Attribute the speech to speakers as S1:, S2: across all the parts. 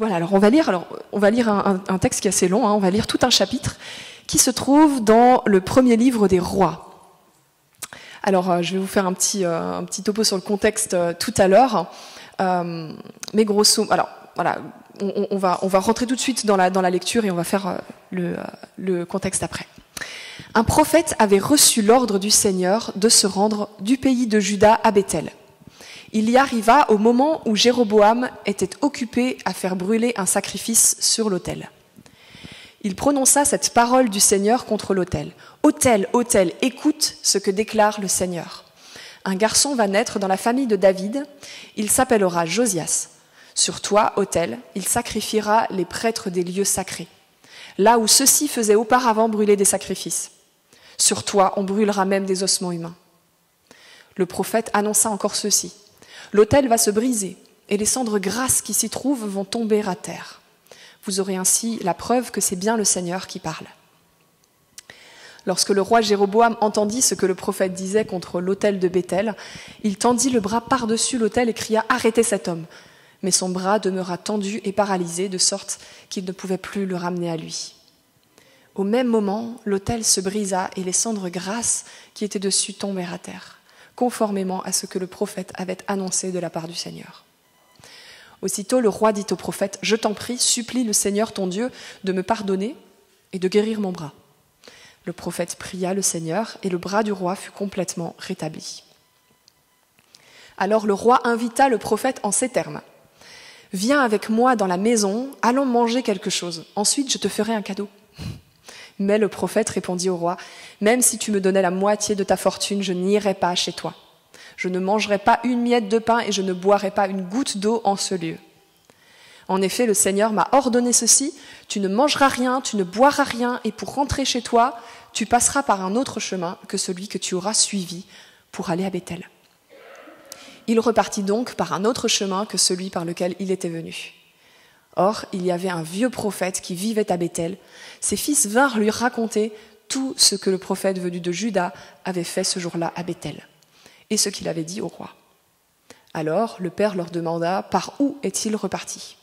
S1: Voilà, alors on va lire, alors, on va lire un, texte qui est assez long, hein, on va lire tout un chapitre qui se trouve dans le premier livre des rois. Alors, euh, je vais vous faire un petit, euh, topo sur le contexte euh, tout à l'heure. mais grosso, alors voilà, on, va, rentrer tout de suite dans la, dans la lecture et on va faire le, le contexte après. Un prophète avait reçu l'ordre du Seigneur de se rendre du pays de Juda à Bethel. Il y arriva au moment où Jéroboam était occupé à faire brûler un sacrifice sur l'autel. Il prononça cette parole du Seigneur contre l'autel. Autel, autel, écoute ce que déclare le Seigneur. Un garçon va naître dans la famille de David, il s'appellera Josias. Sur toi, autel, il sacrifiera les prêtres des lieux sacrés, là où ceux-ci faisaient auparavant brûler des sacrifices. Sur toi, on brûlera même des ossements humains. Le prophète annonça encore ceci. L'autel va se briser, et les cendres grasses qui s'y trouvent vont tomber à terre. Vous aurez ainsi la preuve que c'est bien le Seigneur qui parle. Lorsque le roi Jéroboam entendit ce que le prophète disait contre l'autel de Béthel, il tendit le bras par-dessus l'autel et cria Arrêtez cet homme Mais son bras demeura tendu et paralysé, de sorte qu'il ne pouvait plus le ramener à lui. Au même moment, l'autel se brisa et les cendres grasses qui étaient dessus tombèrent à terre, conformément à ce que le prophète avait annoncé de la part du Seigneur. Aussitôt le roi dit au prophète, Je t'en prie, supplie le Seigneur ton Dieu de me pardonner et de guérir mon bras. Le prophète pria le Seigneur, et le bras du roi fut complètement rétabli. Alors le roi invita le prophète en ces termes. Viens avec moi dans la maison, allons manger quelque chose, ensuite je te ferai un cadeau. Mais le prophète répondit au roi, Même si tu me donnais la moitié de ta fortune, je n'irai pas chez toi. Je ne mangerai pas une miette de pain et je ne boirai pas une goutte d'eau en ce lieu. En effet, le Seigneur m'a ordonné ceci, tu ne mangeras rien, tu ne boiras rien, et pour rentrer chez toi, tu passeras par un autre chemin que celui que tu auras suivi pour aller à Bethel. Il repartit donc par un autre chemin que celui par lequel il était venu. Or, il y avait un vieux prophète qui vivait à Bethel. Ses fils vinrent lui raconter tout ce que le prophète venu de Juda avait fait ce jour-là à Bethel et ce qu'il avait dit au roi. Alors le père leur demanda par où est-il reparti?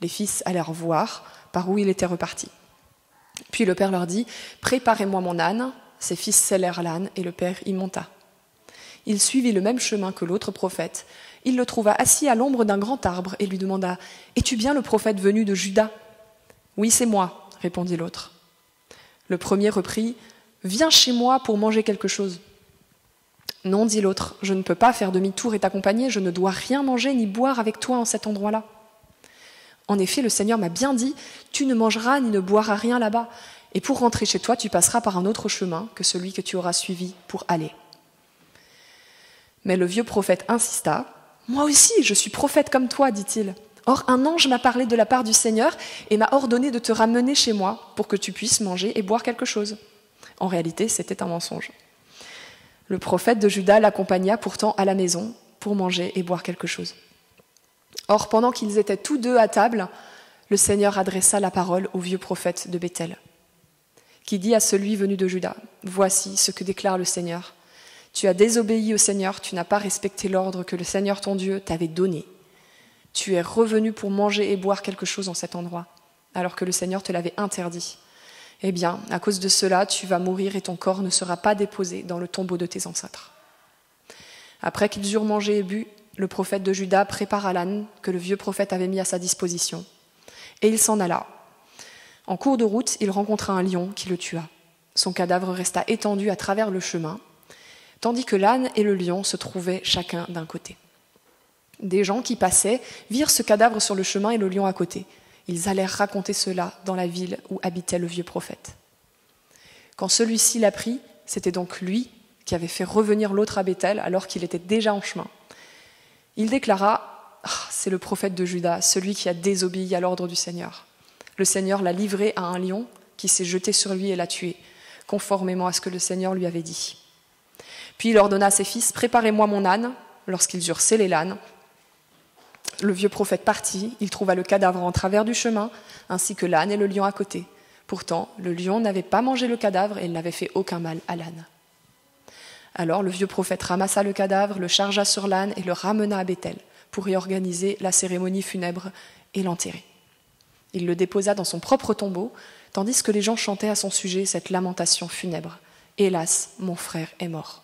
S1: Les fils allèrent voir par où il était reparti. Puis le père leur dit Préparez-moi mon âne. Ses fils scellèrent l'âne et le père y monta. Il suivit le même chemin que l'autre prophète. Il le trouva assis à l'ombre d'un grand arbre et lui demanda Es-tu bien le prophète venu de Juda Oui, c'est moi, répondit l'autre. Le premier reprit Viens chez moi pour manger quelque chose. Non, dit l'autre, je ne peux pas faire demi-tour et t'accompagner, je ne dois rien manger ni boire avec toi en cet endroit-là. En effet, le Seigneur m'a bien dit, tu ne mangeras ni ne boiras rien là-bas, et pour rentrer chez toi, tu passeras par un autre chemin que celui que tu auras suivi pour aller. Mais le vieux prophète insista, Moi aussi, je suis prophète comme toi, dit-il. Or, un ange m'a parlé de la part du Seigneur et m'a ordonné de te ramener chez moi pour que tu puisses manger et boire quelque chose. En réalité, c'était un mensonge. Le prophète de Juda l'accompagna pourtant à la maison pour manger et boire quelque chose. Or, pendant qu'ils étaient tous deux à table, le Seigneur adressa la parole au vieux prophète de Bethel, qui dit à celui venu de Juda, Voici ce que déclare le Seigneur. Tu as désobéi au Seigneur, tu n'as pas respecté l'ordre que le Seigneur ton Dieu t'avait donné. Tu es revenu pour manger et boire quelque chose en cet endroit, alors que le Seigneur te l'avait interdit. Eh bien, à cause de cela, tu vas mourir et ton corps ne sera pas déposé dans le tombeau de tes ancêtres. Après qu'ils eurent mangé et bu, le prophète de Juda prépara l'âne que le vieux prophète avait mis à sa disposition. Et il s'en alla. En cours de route, il rencontra un lion qui le tua. Son cadavre resta étendu à travers le chemin, tandis que l'âne et le lion se trouvaient chacun d'un côté. Des gens qui passaient virent ce cadavre sur le chemin et le lion à côté. Ils allèrent raconter cela dans la ville où habitait le vieux prophète. Quand celui-ci l'apprit, c'était donc lui qui avait fait revenir l'autre à Bethel alors qu'il était déjà en chemin. Il déclara ah, C'est le prophète de Juda, celui qui a désobéi à l'ordre du Seigneur. Le Seigneur l'a livré à un lion qui s'est jeté sur lui et l'a tué, conformément à ce que le Seigneur lui avait dit. Puis il ordonna à ses fils Préparez-moi mon âne. Lorsqu'ils eurent scellé l'âne, le vieux prophète partit, il trouva le cadavre en travers du chemin, ainsi que l'âne et le lion à côté. Pourtant, le lion n'avait pas mangé le cadavre et il n'avait fait aucun mal à l'âne. Alors le vieux prophète ramassa le cadavre, le chargea sur l'âne et le ramena à Bethel pour y organiser la cérémonie funèbre et l'enterrer. Il le déposa dans son propre tombeau, tandis que les gens chantaient à son sujet cette lamentation funèbre. Hélas, mon frère est mort.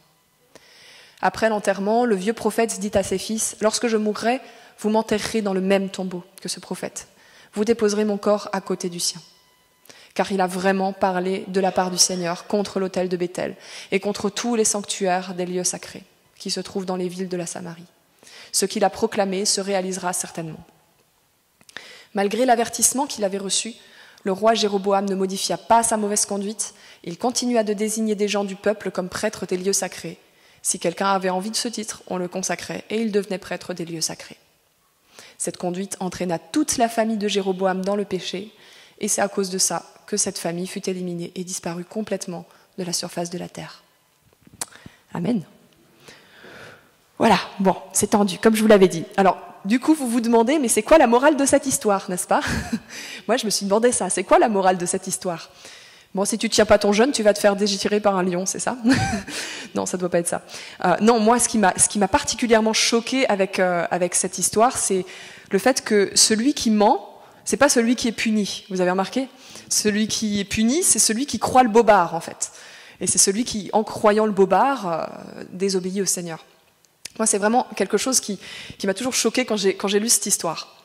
S1: Après l'enterrement, le vieux prophète dit à ses fils, Lorsque je mourrai, vous m'enterrerez dans le même tombeau que ce prophète. Vous déposerez mon corps à côté du sien. Car il a vraiment parlé de la part du Seigneur contre l'autel de Bethel et contre tous les sanctuaires des lieux sacrés qui se trouvent dans les villes de la Samarie. Ce qu'il a proclamé se réalisera certainement. Malgré l'avertissement qu'il avait reçu, le roi Jéroboam ne modifia pas sa mauvaise conduite, il continua de désigner des gens du peuple comme prêtres des lieux sacrés. Si quelqu'un avait envie de ce titre, on le consacrait et il devenait prêtre des lieux sacrés. Cette conduite entraîna toute la famille de Jéroboam dans le péché, et c'est à cause de ça que cette famille fut éliminée et disparut complètement de la surface de la terre. Amen. Voilà, bon, c'est tendu, comme je vous l'avais dit. Alors, du coup, vous vous demandez, mais c'est quoi la morale de cette histoire, n'est-ce pas? Moi, je me suis demandé ça. C'est quoi la morale de cette histoire? Bon, si tu tiens pas ton jeune, tu vas te faire déchirer par un lion, c'est ça Non, ça doit pas être ça. Euh, non, moi, ce qui m'a, particulièrement choqué avec euh, avec cette histoire, c'est le fait que celui qui ment, c'est pas celui qui est puni. Vous avez remarqué? Celui qui est puni, c'est celui qui croit le bobard, en fait. Et c'est celui qui, en croyant le bobard, euh, désobéit au Seigneur. Moi, c'est vraiment quelque chose qui, m'a toujours choqué quand j'ai lu cette histoire.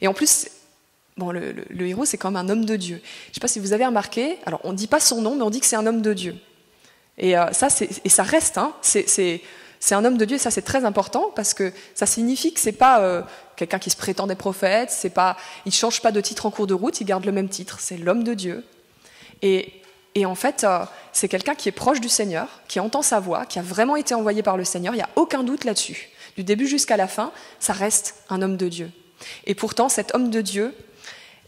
S1: Et en plus, le, héros, c'est même un homme de Dieu. Je ne sais pas si vous avez remarqué, alors on ne dit pas son nom, mais on dit que c'est un homme de Dieu. Et, euh, ça, reste, hein, c'est un homme de Dieu, et ça c'est très important, parce que ça signifie que ce n'est pas euh, quelqu'un qui se prétend des prophètes, pas, il ne change pas de titre en cours de route, il garde le même titre, c'est l'homme de Dieu. Et, et en fait, euh, c'est quelqu'un qui est proche du Seigneur, qui entend sa voix, qui a vraiment été envoyé par le Seigneur. Il n'y a aucun doute là-dessus. Du début jusqu'à la fin, ça reste un homme de Dieu. Et pourtant, cet homme de Dieu,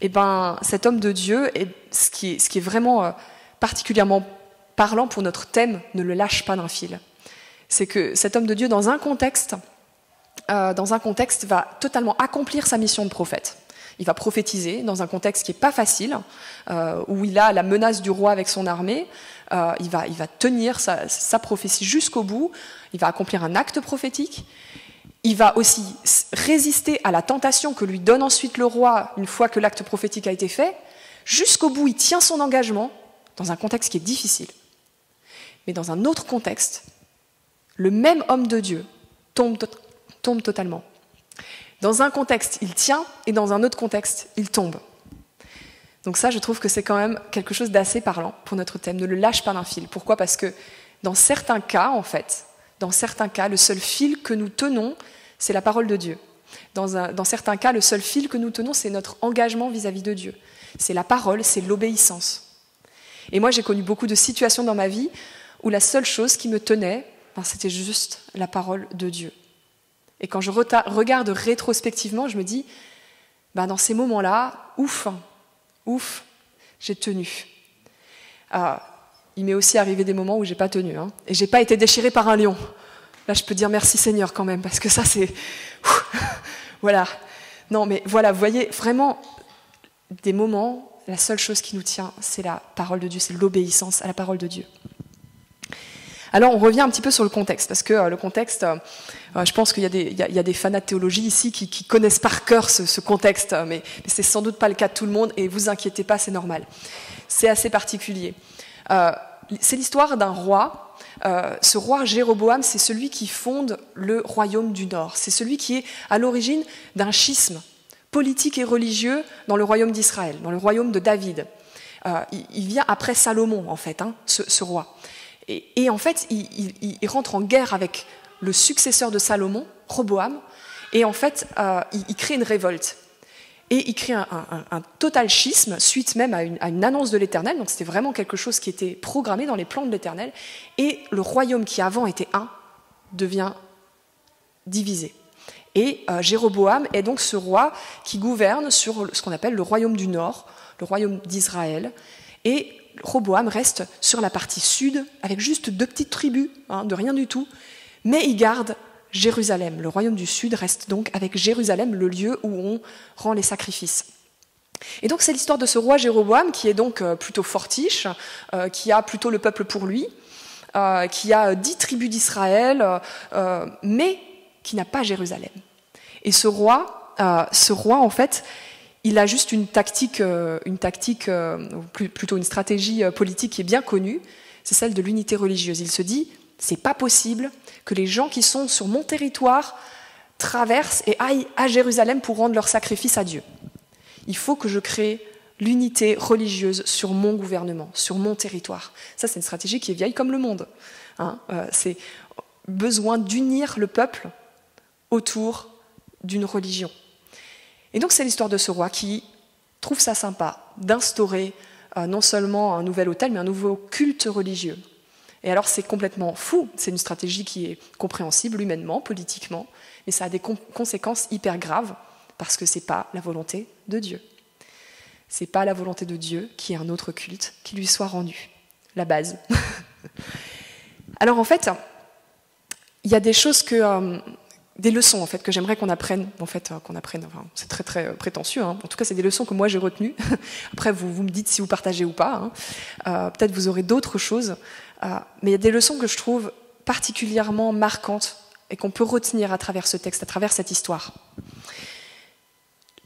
S1: eh ben, cet homme de Dieu, ce, qui est, ce qui est vraiment euh, particulièrement parlant pour notre thème, ne le lâche pas d'un fil. C'est que cet homme de Dieu, dans un contexte, euh, dans un contexte, va totalement accomplir sa mission de prophète. Il va prophétiser dans un contexte qui n'est pas facile, euh, où il a la menace du roi avec son armée. Il, va, il va tenir sa prophétie jusqu'au bout. Il va accomplir un acte prophétique. Il va aussi résister à la tentation que lui donne ensuite le roi une fois que l'acte prophétique a été fait. Jusqu'au bout, il tient son engagement dans un contexte qui est difficile. Mais dans un autre contexte, le même homme de Dieu tombe, totalement. Dans un contexte, il tient, et dans un autre contexte, il tombe. Donc ça, je trouve que c'est quand même quelque chose d'assez parlant pour notre thème. Ne le lâche pas d'un fil. Pourquoi? Parce que dans certains cas, en fait, dans certains cas, le seul fil que nous tenons, c'est la parole de Dieu. Dans, certains cas, le seul fil que nous tenons, c'est notre engagement vis-à-vis de Dieu. C'est la parole, c'est l'obéissance. Et moi, j'ai connu beaucoup de situations dans ma vie où la seule chose qui me tenait, ben, c'était juste la parole de Dieu. Et quand je regarde rétrospectivement, je me dis, ben dans ces moments-là, ouf, ouf, j'ai tenu. Ah, il m'est aussi arrivé des moments où j'ai pas tenu, hein, et j'ai pas été déchiré par un lion. Là, je peux dire merci Seigneur quand même, parce que ça, c'est, voilà. Non, mais voilà, vous voyez, vraiment, des moments, la seule chose qui nous tient, c'est la parole de Dieu, c'est l'obéissance à la parole de Dieu. Alors on revient un petit peu sur le contexte, parce que euh, le contexte, euh, euh, je pense qu'il y, a des fanats de théologie ici qui, connaissent par cœur ce, contexte, mais, c'est sans doute pas le cas de tout le monde, et vous inquiétez pas, c'est normal. C'est assez particulier. c'est l'histoire d'un roi. ce roi Jéroboam, c'est celui qui fonde le royaume du Nord. C'est celui qui est à l'origine d'un schisme politique et religieux dans le royaume d'Israël, dans le royaume de David. il, vient après Salomon, en fait, hein, ce, roi. Et, en fait, il, rentre en guerre avec le successeur de Salomon, Roboam, et en fait, euh, il, crée une révolte. Et il crée un, total schisme, suite même à une, annonce de l'Éternel, donc c'était vraiment quelque chose qui était programmé dans les plans de l'Éternel, et le royaume qui avant était un devient divisé. Et euh, Jéroboam est donc ce roi qui gouverne sur ce qu'on appelle le royaume du Nord, le royaume d'Israël, et Roboam reste sur la partie sud avec juste deux petites tribus, hein, de rien du tout, mais il garde Jérusalem. Le royaume du sud reste donc avec Jérusalem, le lieu où on rend les sacrifices. Et donc c'est l'histoire de ce roi Jéroboam qui est donc euh, plutôt fortiche, euh, qui a plutôt le peuple pour lui, euh, qui a dix tribus d'Israël, mais qui n'a pas Jérusalem. Et ce roi, ce roi en fait, il a juste une tactique, une tactique plutôt une stratégie politique qui est bien connue, c'est celle de l'unité religieuse. Il se dit, c'est pas possible que les gens qui sont sur mon territoire traversent et aillent à Jérusalem pour rendre leur sacrifice à Dieu. Il faut que je crée l'unité religieuse sur mon gouvernement, sur mon territoire. Ça, c'est une stratégie qui est vieille comme le monde. Hein. c'est besoin d'unir le peuple autour d'une religion. Et donc c'est l'histoire de ce roi qui trouve ça sympa d'instaurer euh, non seulement un nouvel hôtel, mais un nouveau culte religieux. Et alors c'est complètement fou, c'est une stratégie qui est compréhensible humainement, politiquement, mais ça a des conséquences hyper graves parce que ce n'est pas la volonté de Dieu. Ce n'est pas la volonté de Dieu qui ait un autre culte qui lui soit rendu, la base. alors en fait, il y a des choses que euh, des leçons en fait que j'aimerais qu'on apprenne en fait euh, qu'on apprenne c'est très très euh, prétentieux hein. en tout cas c'est des leçons que moi j'ai retenues après vous, vous me dites si vous partagez ou pas hein. euh, peut-être vous aurez d'autres choses mais il y a des leçons que je trouve particulièrement marquantes et qu'on peut retenir à travers ce texte à travers cette histoire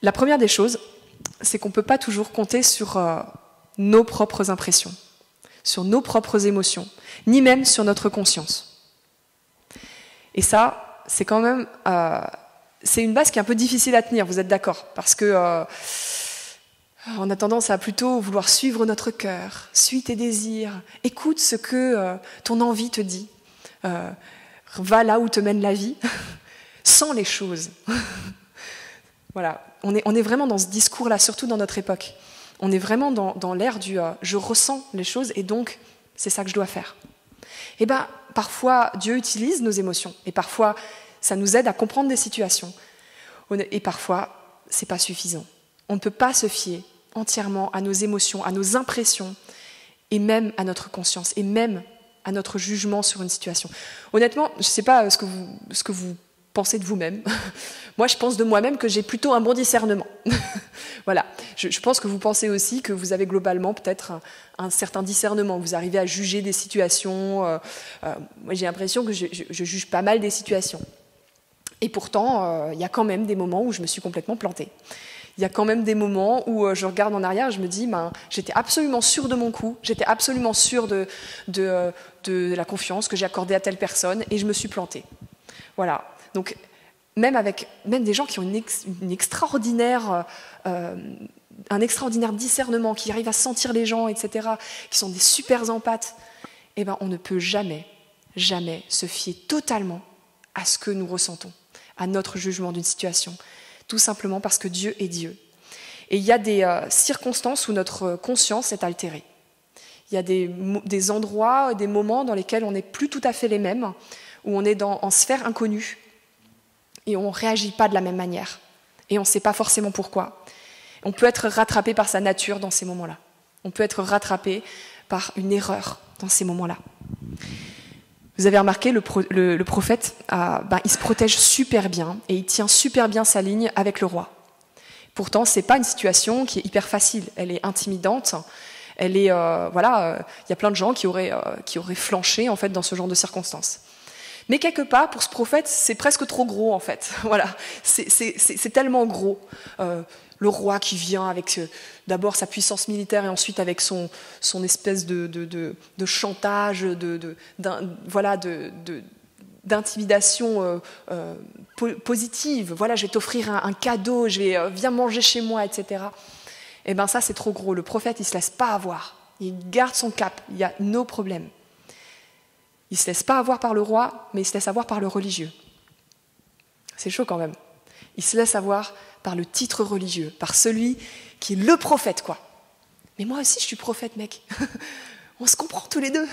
S1: la première des choses c'est qu'on ne peut pas toujours compter sur nos propres impressions sur nos propres émotions ni même sur notre conscience et ça c'est quand même euh, c'est une base qui est un peu difficile à tenir, vous êtes d'accord? Parce que euh, on a tendance à plutôt vouloir suivre notre cœur, suis tes désirs, écoute ce que euh, ton envie te dit, va là où te mène la vie, sans les choses. voilà, on est, on est, vraiment dans ce discours-là, surtout dans notre époque. On est vraiment dans, dans l'ère du je ressens les choses et donc c'est ça que je dois faire. Eh bien, parfois, Dieu utilise nos émotions et parfois, ça nous aide à comprendre des situations. Et parfois, ce n'est pas suffisant. On ne peut pas se fier entièrement à nos émotions, à nos impressions et même à notre conscience et même à notre jugement sur une situation. Honnêtement, je ne sais pas ce que vous, ce que vous pensez de vous-même. Moi, je pense de moi-même que j'ai plutôt un bon discernement. voilà. Je, pense que vous pensez aussi que vous avez globalement peut-être un, certain discernement. Vous arrivez à juger des situations. Euh, euh, moi, j'ai l'impression que je, juge pas mal des situations. Et pourtant, euh, il y a quand même des moments où je me suis complètement plantée. Il y a quand même des moments où je regarde en arrière et je me dis, ben, j'étais absolument sûre de mon coup, j'étais absolument sûre de, de, la confiance que j'ai accordée à telle personne et je me suis plantée. Voilà. Donc, même avec même des gens qui ont une, extraordinaire, euh, euh, un extraordinaire discernement, qui arrivent à sentir les gens, etc., qui sont des super empathes, eh ben, on ne peut jamais, jamais se fier totalement à ce que nous ressentons, à notre jugement d'une situation, tout simplement parce que Dieu est Dieu. Et il y a des euh, circonstances où notre conscience est altérée. Il y a des, des endroits, des moments dans lesquels on n'est plus tout à fait les mêmes, où on est dans, en sphère inconnue, et on ne réagit pas de la même manière. Et on ne sait pas forcément pourquoi. On peut être rattrapé par sa nature dans ces moments-là. On peut être rattrapé par une erreur dans ces moments-là. Vous avez remarqué, le, prophète, ben, il se protège super bien et il tient super bien sa ligne avec le roi. Pourtant, ce n'est pas une situation qui est hyper facile. Elle est intimidante. Elle est, euh, voilà, euh, il y a plein de gens qui auraient, euh, qui auraient flanché en fait dans ce genre de circonstances. Mais quelque part, pour ce prophète, c'est presque trop gros en fait. Voilà, c'est tellement gros. Euh, le roi qui vient avec euh, d'abord sa puissance militaire et ensuite avec son, espèce de, chantage, voilà, d'intimidation euh, positive. Voilà, je vais t'offrir un, cadeau, je vais viens manger chez moi, etc. Eh bien ça, c'est trop gros. Le prophète, il se laisse pas avoir. Il garde son cap. Il y a nos problèmes. Il ne se laisse pas avoir par le roi, mais il se laisse avoir par le religieux. C'est chaud quand même. Il se laisse avoir par le titre religieux, par celui qui est le prophète, quoi. Mais moi aussi, je suis prophète, mec. On se comprend tous les deux.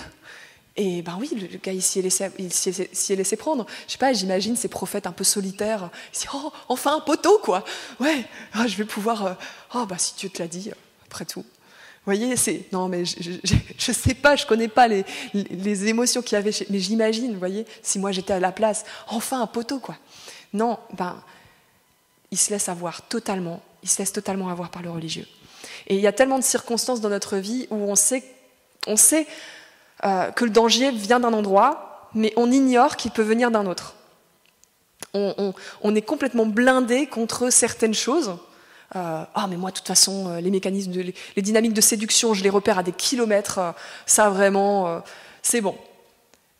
S1: Et ben oui, le gars, il s'y est, laissé prendre. Je sais pas, j'imagine ces prophètes un peu solitaires. Oh, enfin un poteau, quoi. Ouais, ah, je vais pouvoir. Euh, oh, bah si Dieu te l'a dit, après tout voyez, c'est non, mais je, ne sais pas, je connais pas les, les émotions qu'il y avait, mais j'imagine, vous voyez, si moi j'étais à la place, enfin un poteau, quoi. Non, ben, il se laisse avoir totalement, il se laisse totalement avoir par le religieux. Et il y a tellement de circonstances dans notre vie où on sait, on sait euh, que le danger vient d'un endroit, mais on ignore qu'il peut venir d'un autre. On, on, est complètement blindé contre certaines choses ah mais moi de toute façon les mécanismes, les, dynamiques de séduction, je les repère à des kilomètres, ça vraiment, c'est bon.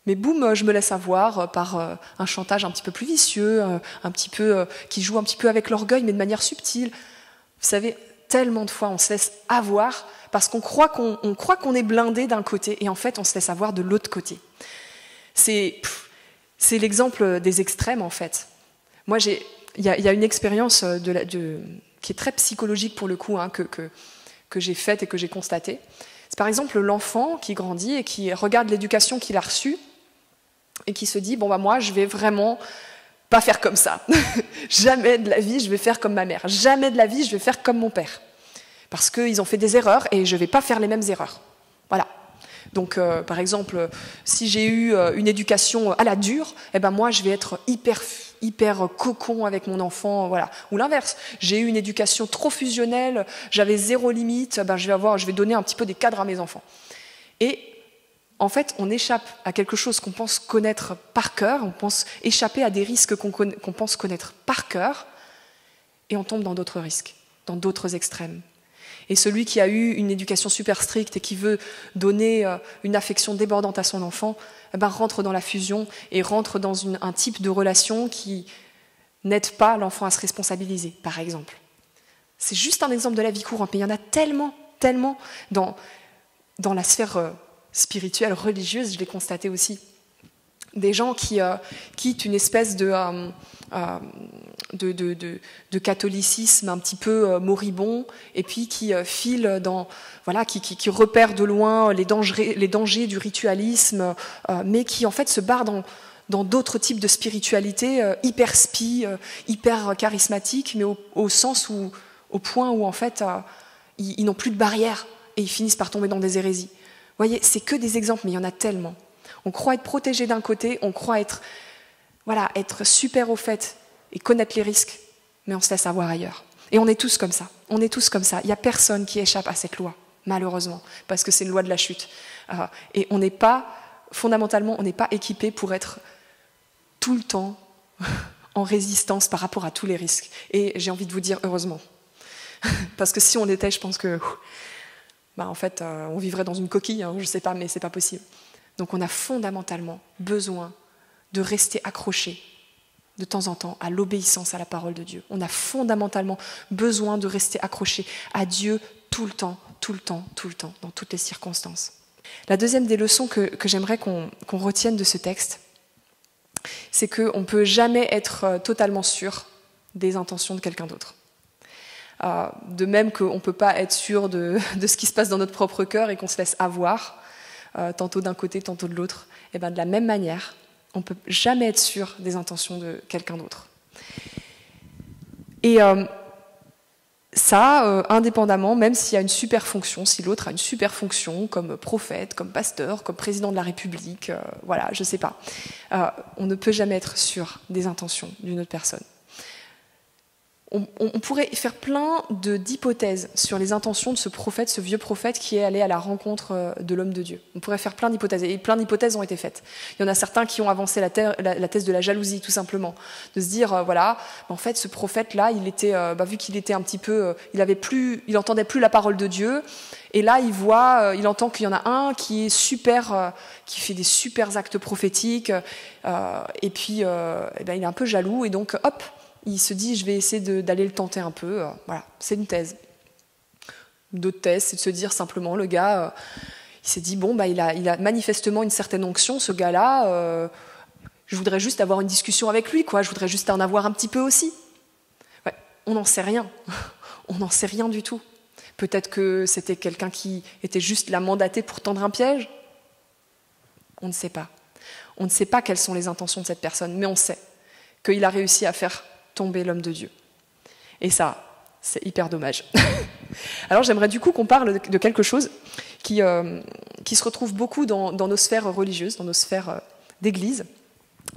S1: Mais boum, je me laisse avoir par un chantage un petit peu plus vicieux, un petit peu qui joue un petit peu avec l'orgueil, mais de manière subtile. Vous savez, tellement de fois on se laisse avoir parce qu'on croit qu'on est blindé d'un côté et en fait on se laisse avoir de l'autre côté. C'est l'exemple des extrêmes en fait. Moi j'ai il y, a une expérience de, de, qui est très psychologique pour le coup hein, que, que, que j'ai faite et que j'ai constatée. C'est par exemple l'enfant qui grandit et qui regarde l'éducation qu'il a reçue et qui se dit bon bah moi je vais vraiment pas faire comme ça. Jamais de la vie je vais faire comme ma mère. Jamais de la vie je vais faire comme mon père. Parce qu'ils ont fait des erreurs et je vais pas faire les mêmes erreurs. Voilà. Donc, euh, par exemple, si j'ai eu euh, une éducation à la dure, eh ben moi, je vais être hyper, hyper cocon avec mon enfant, voilà. Ou l'inverse, j'ai eu une éducation trop fusionnelle, j'avais zéro limite, ben je vais avoir, je vais donner un petit peu des cadres à mes enfants. Et en fait, on échappe à quelque chose qu'on pense connaître par cœur, on pense échapper à des risques qu'on pense connaître par cœur, et on tombe dans d'autres risques, dans d'autres extrêmes. Et celui qui a eu une éducation super stricte et qui veut donner euh, une affection débordante à son enfant, eh ben, rentre dans la fusion et rentre dans un type de relation qui n'aide pas l'enfant à se responsabiliser, par exemple. C'est juste un exemple de la vie courante, il y en a tellement, tellement dans, dans la sphère euh, spirituelle, religieuse, je l'ai constaté aussi. Des gens qui euh, quittent une espèce de, de, catholicisme un petit peu euh, moribond, et puis qui euh, file dans, voilà, qui, repère de loin les dangers, les dangers du ritualisme, mais qui en fait se barre dans dans d'autres types de spiritualité hyper spi, hyper charismatique, mais au, sens où, au point où en fait ils, n'ont plus de barrières et ils finissent par tomber dans des hérésies. Vous voyez, c'est que des exemples, mais il y en a tellement. On croit être protégé d'un côté, on croit être voilà, être super au fait et connaître les risques, mais on se laisse avoir ailleurs. Et on est tous comme ça. On est tous comme ça. Il n'y a personne qui échappe à cette loi, malheureusement, parce que c'est une loi de la chute. Euh, et on n'est pas, fondamentalement, on n'est pas équipé pour être tout le temps en résistance par rapport à tous les risques. Et j'ai envie de vous dire heureusement. parce que si on était, je pense que, bah, en fait, euh, on vivrait dans une coquille, hein, je ne sais pas, mais ce n'est pas possible. Donc on a fondamentalement besoin de rester accroché de temps en temps à l'obéissance à la parole de Dieu. On a fondamentalement besoin de rester accroché à Dieu tout le temps, tout le temps, tout le temps, dans toutes les circonstances. La deuxième des leçons que, j'aimerais qu'on retienne de ce texte, c'est qu'on ne peut jamais être euh, totalement sûr des intentions de quelqu'un d'autre. Euh, de même qu'on ne peut pas être sûr de, ce qui se passe dans notre propre cœur et qu'on se laisse avoir, euh, tantôt d'un côté, tantôt de l'autre. Et bien de la même manière, on ne peut jamais être sûr des intentions de quelqu'un d'autre. Et euh, ça, euh, indépendamment, même s'il y a une super fonction, si l'autre a une super fonction comme prophète, comme pasteur, comme président de la République, euh, voilà, je ne sais pas, on ne peut jamais être sûr des intentions d'une autre personne on, pourrait faire plein d'hypothèses sur les intentions de ce prophète, ce vieux prophète qui est allé à la rencontre euh, de l'homme de Dieu. On pourrait faire plein d'hypothèses, et plein d'hypothèses ont été faites. Il y en a certains qui ont avancé la, thèse de la jalousie, tout simplement, de se dire, euh, voilà, en fait, ce prophète-là, il était, euh, bah, vu qu'il était un petit peu, il avait plus, il entendait plus la parole de Dieu, et là, il voit, il entend qu'il y en a un qui est super, qui fait des super actes prophétiques, et puis, eh ben, il est un peu jaloux, et donc, hop, il se dit je vais essayer d'aller le tenter un peu. Euh, voilà, c'est une thèse. D'autres thèses, c'est de se dire simplement le gars, euh, il s'est dit bon bah il a, manifestement une certaine onction, ce gars-là. Euh, je voudrais juste avoir une discussion avec lui, quoi. Je voudrais juste en avoir un petit peu aussi. on n'en sait rien. on n'en sait rien du tout. Peut-être que c'était quelqu'un qui était juste là mandaté pour tendre un piège. On ne sait pas. On ne sait pas quelles sont les intentions de cette personne, mais on sait qu'il a réussi à faire tomber l'homme de Dieu. Et ça, c'est hyper dommage. Alors j'aimerais du coup qu'on parle de quelque chose qui, euh, qui se retrouve beaucoup dans, nos sphères religieuses, dans nos sphères euh, d'église.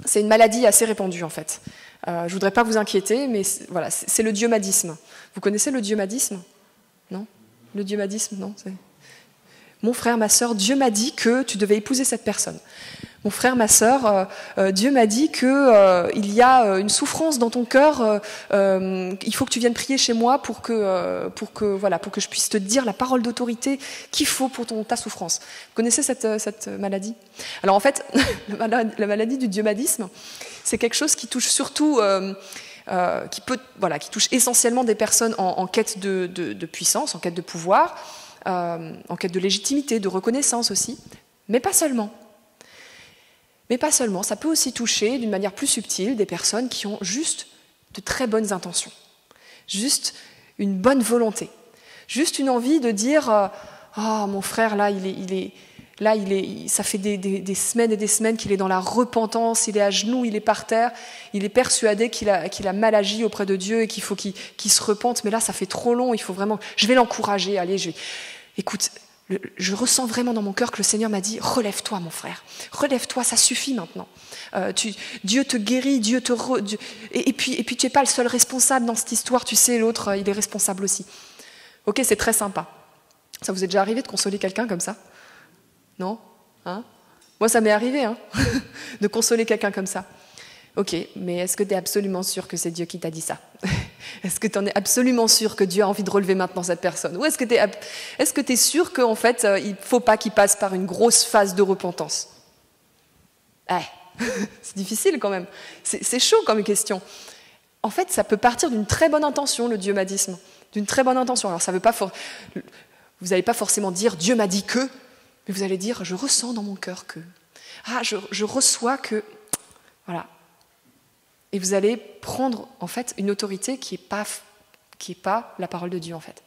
S1: C'est une maladie assez répandue en fait. Euh, je voudrais pas vous inquiéter, mais voilà, c'est le diomadisme. Vous connaissez le diomadisme Non? Le diomadisme, non? Mon frère, ma sœur, Dieu m'a dit que tu devais épouser cette personne. Mon frère, ma sœur, euh, euh, Dieu m'a dit que euh, il y a une souffrance dans ton cœur. il faut que tu viennes prier chez moi pour que, je puisse te dire la parole d'autorité qu'il faut pour ton, ta souffrance. Vous connaissez cette, maladie? Alors en fait, la maladie du dieumadisme, c'est quelque chose qui touche surtout, qui peut, voilà, qui touche essentiellement des personnes en, quête de, puissance, en quête de pouvoir, en quête de légitimité, de reconnaissance aussi, mais pas seulement. Mais pas seulement, ça peut aussi toucher d'une manière plus subtile des personnes qui ont juste de très bonnes intentions, juste une bonne volonté, juste une envie de dire Ah, mon frère, là, il est, là, il est, ça fait des, semaines et des semaines qu'il est dans la repentance, il est à genoux, il est par terre, il est persuadé qu'il a, qu'il mal agi auprès de Dieu et qu'il faut qu'il, se repente, mais là, ça fait trop long, il faut vraiment. Je vais l'encourager, allez, je vais. Écoute, je ressens vraiment dans mon cœur que le Seigneur m'a dit relève-toi, mon frère, relève-toi, ça suffit maintenant. Euh, Dieu te guérit, Dieu te et, puis et puis tu n'es pas le seul responsable dans cette histoire, tu sais l'autre euh, il est responsable aussi. Ok, c'est très sympa. Ça vous est déjà arrivé de consoler quelqu'un comme ça? Non? Hein? Moi ça m'est arrivé hein de consoler quelqu'un comme ça. Ok, mais est-ce que tu es absolument sûr que c'est Dieu qui t'a dit ça Est-ce que tu en es absolument sûr que Dieu a envie de relever maintenant cette personne Ou est-ce que tu es, sûr qu'en fait, euh, il ne faut pas qu'il passe par une grosse phase de repentance eh, C'est difficile quand même. C'est chaud comme question. En fait, ça peut partir d'une très bonne intention, le Dieu madisme. D'une très bonne intention. Alors, ça veut pas vous n'allez pas forcément dire Dieu m'a dit que, mais vous allez dire je ressens dans mon cœur que. Ah, je reçois que. Voilà, et vous allez prendre en fait une autorité qui n'est pas, la parole de Dieu en fait.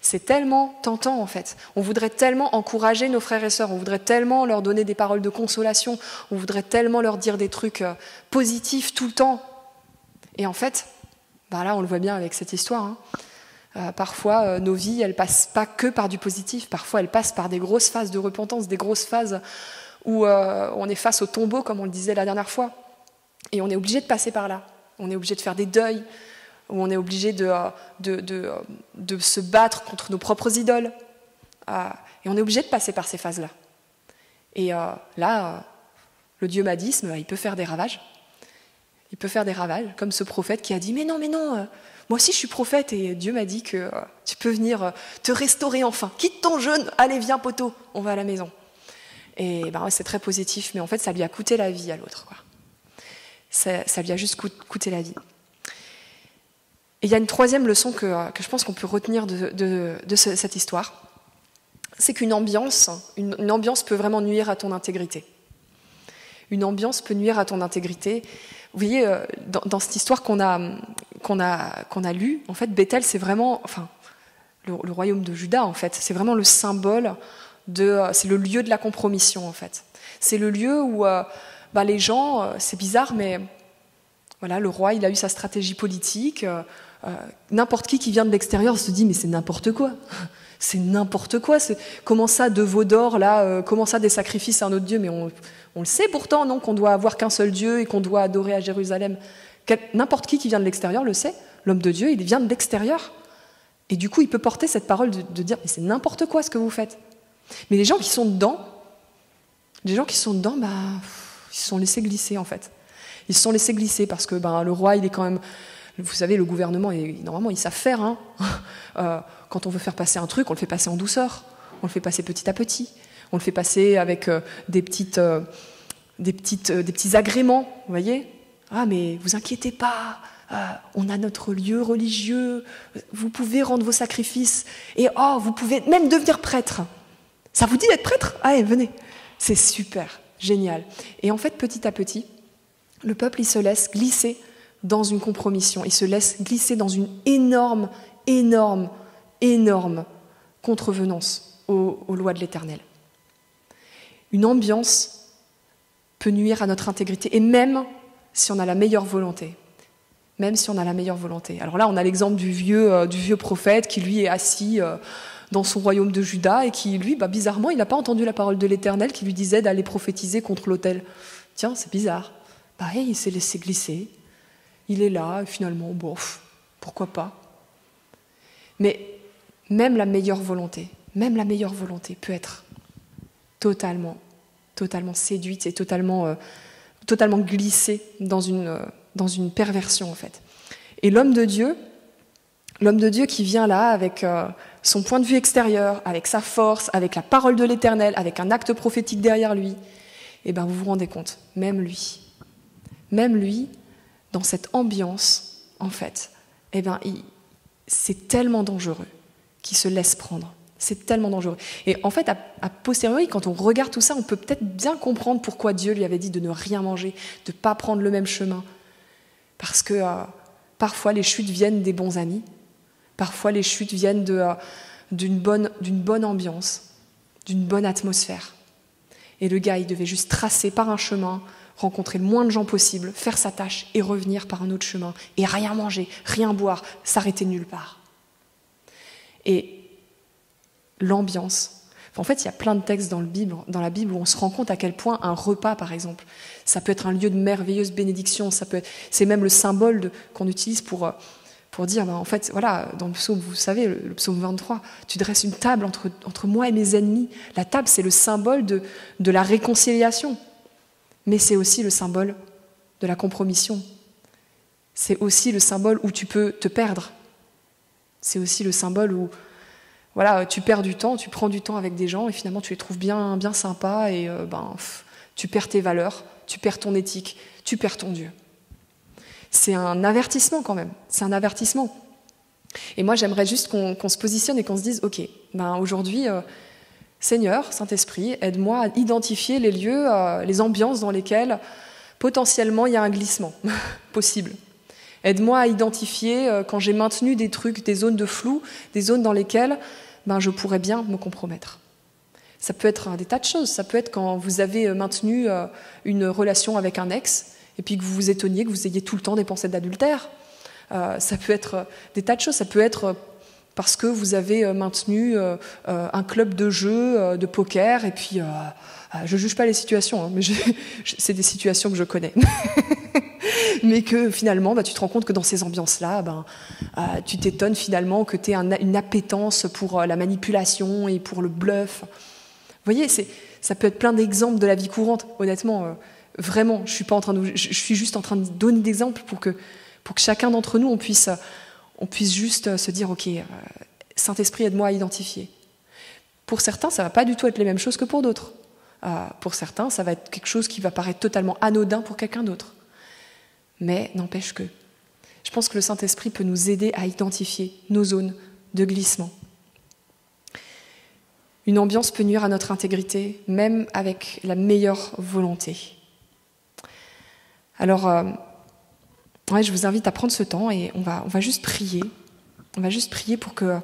S1: C'est tellement tentant en fait. On voudrait tellement encourager nos frères et sœurs, on voudrait tellement leur donner des paroles de consolation, on voudrait tellement leur dire des trucs euh, positifs tout le temps. Et en fait, bah là on le voit bien avec cette histoire. Hein. Euh, parfois, euh, nos vies, elles passent pas que par du positif. Parfois, elles passent par des grosses phases de repentance, des grosses phases où on est face au tombeau, comme on le disait la dernière fois. Et on est obligé de passer par là. On est obligé de faire des deuils, ou on est obligé de, de, de, se battre contre nos propres idoles. Euh, et on est obligé de passer par ces phases-là. Et euh, là, euh, le dieu madisme, il peut faire des ravages. Il peut faire des ravages, comme ce prophète qui a dit Mais non, mais non, moi aussi je suis prophète et Dieu m'a dit que tu peux venir te restaurer enfin. Quitte ton jeûne, allez, viens, poteau, on va à la maison. Et ben, c'est très positif, mais en fait, ça lui a coûté la vie à l'autre ça, lui a juste coûté la vie. Et il y a une troisième leçon que, je pense qu'on peut retenir de, cette histoire, c'est qu'une ambiance, une, ambiance peut vraiment nuire à ton intégrité. Une ambiance peut nuire à ton intégrité. Vous voyez, euh, dans, cette histoire qu'on a, qu'on a, qu'on a lue, en fait, Bethel, c'est vraiment, enfin, le, royaume de Juda, en fait, c'est vraiment le symbole de, c'est le lieu de la compromission, en fait. C'est le lieu où euh, bah, les gens, euh, c'est bizarre, mais voilà, le roi, il a eu sa stratégie politique. Euh, euh, n'importe qui qui vient de l'extérieur se dit, mais c'est n'importe quoi. C'est n'importe quoi. Comment ça, de veau d'or, là Comment ça, des sacrifices à un autre Dieu Mais on, le sait pourtant, non Qu'on doit avoir qu'un seul Dieu et qu'on doit adorer à Jérusalem. N'importe qui qui vient de l'extérieur le sait. L'homme de Dieu, il vient de l'extérieur. Et du coup, il peut porter cette parole de, de dire, mais c'est n'importe quoi ce que vous faites. Mais les gens qui sont dedans, les gens qui sont dedans, bah ils se sont laissés glisser en fait. Ils se sont laissés glisser parce que ben, le roi, il est quand même. Vous savez, le gouvernement, normalement, ils savent faire. Hein. Euh, quand on veut faire passer un truc, on le fait passer en douceur. On le fait passer petit à petit. On le fait passer avec euh, des, petites, euh, des, petites, des petits agréments. Vous voyez Ah, mais vous inquiétez pas. on a notre lieu religieux. Vous pouvez rendre vos sacrifices. Et oh, vous pouvez même devenir prêtre. Ça vous dit d'être prêtre? Allez, venez. C'est super. Génial. Et en fait, petit à petit, le peuple, il se laisse glisser dans une compromission, il se laisse glisser dans une énorme, énorme, énorme contrevenance aux, lois de l'Éternel. Une ambiance peut nuire à notre intégrité, et même si on a la meilleure volonté. Même si on a la meilleure volonté. Alors là, on a l'exemple du vieux, euh, du vieux prophète qui, lui, est assis euh, dans son royaume de Juda et qui, lui, bah, bizarrement, il n'a pas entendu la parole de l'Éternel qui lui disait d'aller prophétiser contre l'autel. Tiens, c'est bizarre. Bah, il s'est laissé glisser. Il est là, et finalement, bof, pourquoi pas Mais même la meilleure volonté, même la meilleure volonté peut être totalement totalement séduite et totalement, euh, totalement glissée dans une, dans une perversion en fait. Et l'homme de Dieu, l'homme de Dieu qui vient là avec euh, son point de vue extérieur, avec sa force, avec la parole de l'Éternel, avec un acte prophétique derrière lui, eh bien vous vous rendez compte, même lui, même lui, dans cette ambiance, en fait, eh ben, c'est tellement dangereux qu'il se laisse prendre. C'est tellement dangereux. Et en fait, à, posteriori, quand on regarde tout ça, on peut peut-être bien comprendre pourquoi Dieu lui avait dit de ne rien manger, de ne pas prendre le même chemin. Parce que euh, parfois les chutes viennent des bons amis, parfois les chutes viennent euh, d'une bonne, bonne ambiance, d'une bonne atmosphère. Et le gars, il devait juste tracer par un chemin, rencontrer le moins de gens possible, faire sa tâche et revenir par un autre chemin, et rien manger, rien boire, s'arrêter nulle part. Et l'ambiance. En fait, il y a plein de textes dans, la Bible où on se rend compte à quel point un repas, par exemple, ça peut être un lieu de merveilleuse bénédiction. Ça peut, c'est même le symbole qu'on utilise pour pour dire, ben, en fait, voilà, dans le psaume, vous savez, le, psaume 23, tu dresses une table entre, entre moi et mes ennemis. La table, c'est le symbole de, de la réconciliation, mais c'est aussi le symbole de la compromission. C'est aussi le symbole où tu peux te perdre. C'est aussi le symbole où voilà, tu perds du temps, tu prends du temps avec des gens et finalement tu les trouves bien, bien sympas et euh, ben, tu perds tes valeurs, tu perds ton éthique, tu perds ton Dieu. C'est un avertissement quand même, c'est un avertissement. Et moi j'aimerais juste qu'on se positionne et qu'on se dise, ok, ben aujourd'hui, euh, Seigneur, Saint-Esprit, aide-moi à identifier les lieux, euh, les ambiances dans lesquelles potentiellement il y a un glissement possible. Aide-moi à identifier quand j'ai maintenu des trucs, des zones de flou, des zones dans lesquelles ben, je pourrais bien me compromettre. Ça peut être des tas de choses. Ça peut être quand vous avez euh, maintenu euh, une relation avec un ex et puis que vous vous étonniez que vous ayez tout le temps des pensées d'adultère. Euh, ça peut être des tas de choses. Ça peut être parce que vous avez maintenu un club de jeu, de poker, et puis je ne juge pas les situations, hein, mais c'est des situations que je connais. mais que finalement, bah, tu te rends compte que dans ces ambiances-là, ben, euh, tu t'étonnes finalement que tu aies une appétence pour euh, la manipulation et pour le bluff. Vous voyez, ça peut être plein d'exemples de la vie courante. Honnêtement, euh, vraiment, je suis pas en train de, je, suis juste en train de donner des exemples pour que, pour que chacun d'entre nous, on puisse, on puisse juste se dire, ok, Saint-Esprit, aide-moi à identifier. Pour certains, ça va pas du tout être les mêmes choses que pour d'autres. Pour certains, ça va être quelque chose qui va paraître totalement anodin pour quelqu'un d'autre. Mais n'empêche que, je pense que le Saint-Esprit peut nous aider à identifier nos zones de glissement. Une ambiance peut nuire à notre intégrité, même avec la meilleure volonté. Alors, euh, je vous invite à prendre ce temps et on va, on va juste prier. On va juste prier pour que,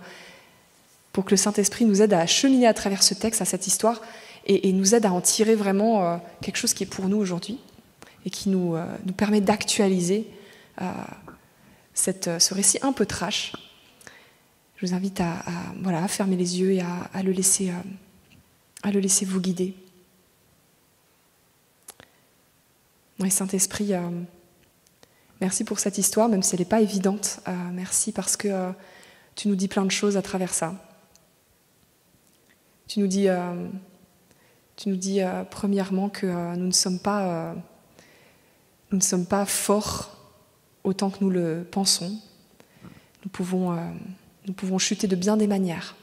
S1: pour que le Saint-Esprit nous aide à cheminer à travers ce texte, à cette histoire, et, nous aide à en tirer vraiment euh, quelque chose qui est pour nous aujourd'hui et qui nous, euh, nous permet d'actualiser euh, ce récit un peu trash. Je vous invite à, voilà, à fermer les yeux et à, le, laisser, à le laisser vous guider. Oui, Saint-Esprit, merci pour cette histoire, même si elle n'est pas évidente. merci parce que tu nous dis plein de choses à travers ça. Tu nous dis, tu nous dis premièrement que nous ne sommes pas nous ne sommes pas forts autant que nous le pensons. Nous pouvons, euh, chuter de bien des manières.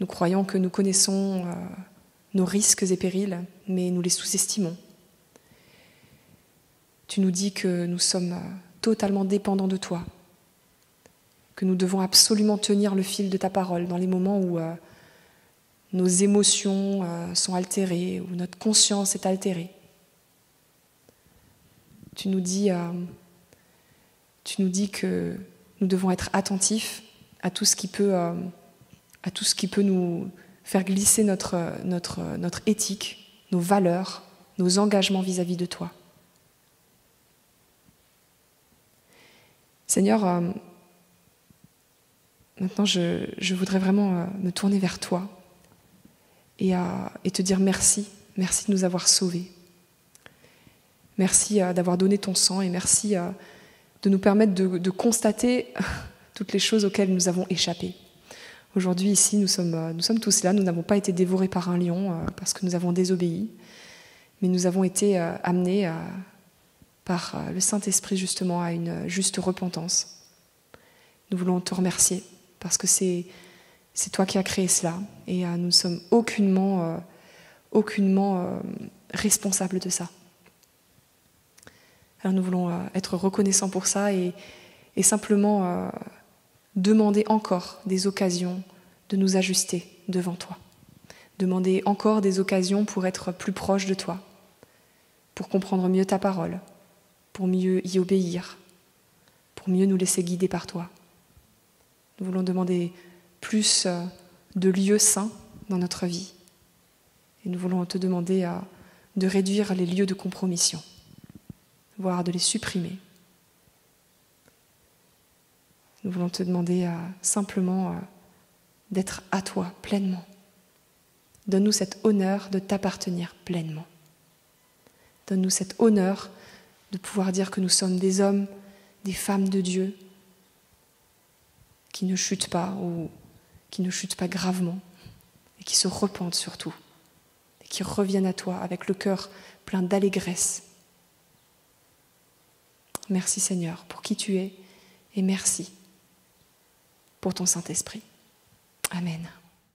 S1: Nous croyons que nous connaissons euh, nos risques et périls, mais nous les sous-estimons. Tu nous dis que nous sommes euh, totalement dépendants de toi, que nous devons absolument tenir le fil de ta parole dans les moments où nos émotions sont altérées, où notre conscience est altérée. Tu nous dis, euh, tu nous dis que nous devons être attentifs à tout ce qui peut, euh, à tout ce qui peut nous faire glisser notre, notre, notre éthique, nos valeurs, nos engagements vis-à-vis de toi. Seigneur, euh, maintenant je, voudrais vraiment me tourner vers toi et, te dire merci, merci de nous avoir sauvés. Merci euh, d'avoir donné ton sang et merci euh, de nous permettre de, constater toutes les choses auxquelles nous avons échappé. Aujourd'hui, ici, sommes, nous sommes tous là. Nous n'avons pas été dévorés par un lion parce que nous avons désobéi, mais nous avons été amenés par le Saint-Esprit justement à une juste repentance. Nous voulons te remercier parce que c'est c'est toi qui as créé cela et nous ne sommes aucunement, aucunement responsables de ça. Alors nous voulons euh, être reconnaissants pour ça et, simplement euh, demander encore des occasions de nous ajuster devant toi. Demander encore des occasions pour être plus proche de toi, pour comprendre mieux ta parole, pour mieux y obéir, pour mieux nous laisser guider par toi. Nous voulons demander plus euh, de lieux saints dans notre vie. Et nous voulons te demander de réduire les lieux de compromission voire de les supprimer. Nous voulons te demander euh, simplement euh, d'être à toi pleinement. Donne-nous cet honneur de t'appartenir pleinement. Donne-nous cet honneur de pouvoir dire que nous sommes des hommes, des femmes de Dieu, qui ne chutent pas ou qui ne chutent pas gravement, et qui se repentent surtout, et qui reviennent à toi avec le cœur plein d'allégresse Merci Seigneur pour qui tu es et merci pour ton Saint-Esprit. Amen.